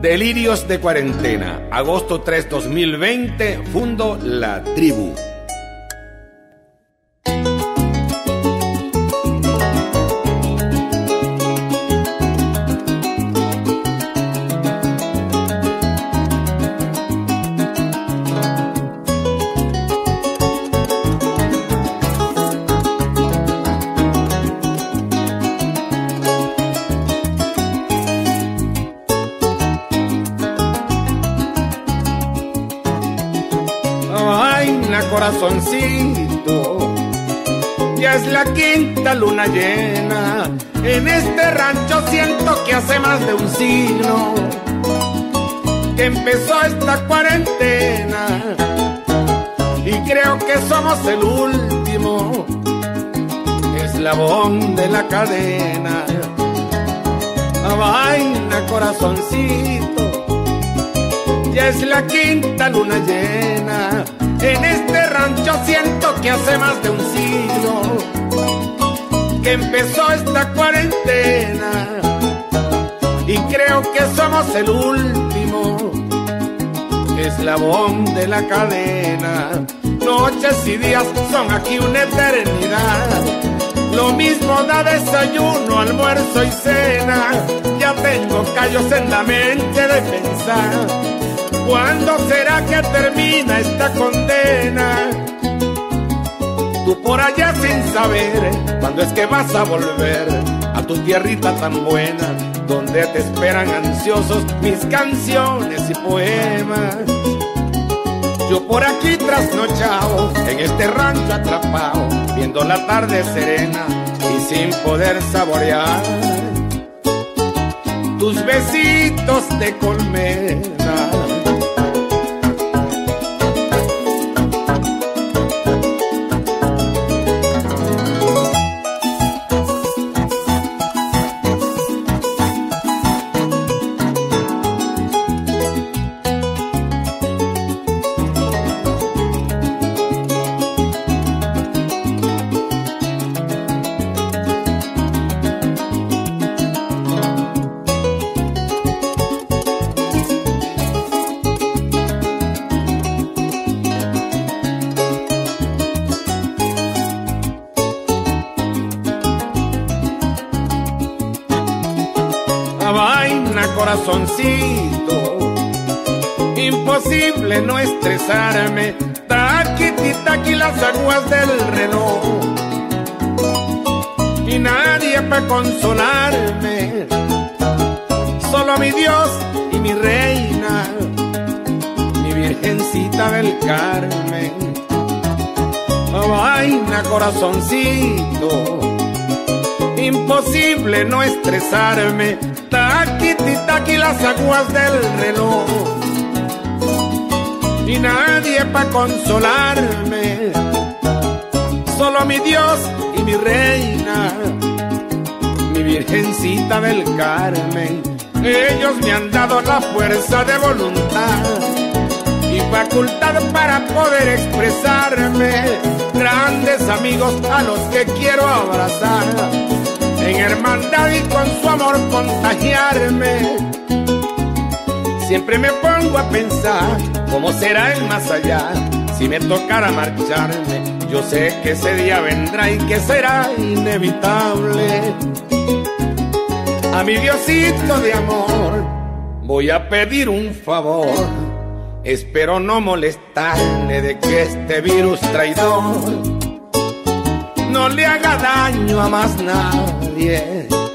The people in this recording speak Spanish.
Delirios de cuarentena, agosto 3, 2020, fundo La Tribu. Corazoncito. Ya es la quinta luna llena. En este rancho siento que hace más de un siglo que empezó esta cuarentena. Y creo que somos el último eslabón de la cadena. Vaina corazoncito, ya es la quinta luna llena que hace más de un siglo que empezó esta cuarentena y creo que somos el último eslabón de la cadena. Noches y días son aquí una eternidad. Lo mismo da desayuno, almuerzo y cena. Ya tengo callos en la mente de pensar ¿Cuándo será que termina esta condena? Tú por allá sin saber cuándo es que vas a volver a tu tierrita tan buena, donde te esperan ansiosos mis canciones y poemas. Yo por aquí trasnochado, en este rancho atrapado, viendo la tarde serena y sin poder saborear tus besitos de colmena. Corazoncito. Imposible no estresarme. Taqui, taqui las aguas del reloj. Y nadie para consolarme. Solo mi Dios y mi reina. Mi virgencita del Carmen. Vaina corazoncito. Imposible no estresarme Taqui, taqui las aguas del reloj. Y nadie para consolarme. Solo mi Dios y mi reina. Mi virgencita del Carmen. Ellos me han dado la fuerza de voluntad y facultad para poder expresarme. Grandes amigos a los que quiero abrazar y con su amor contagiarme. Siempre me pongo a pensar cómo será el más allá si me tocara marcharme. Yo sé que ese día vendrá y que será inevitable. A mi Diosito de amor voy a pedir un favor. Espero no molestarle de que este virus traidor no le haga daño a más nadie